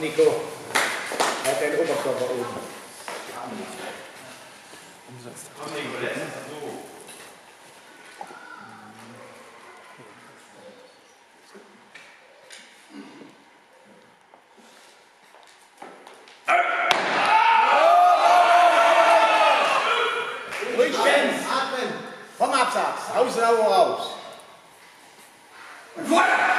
Nico. Hij heeft Oberkörper oben. Ruhig stehen, atmen. Vom Absatz. Raus, raus, raus. vorne!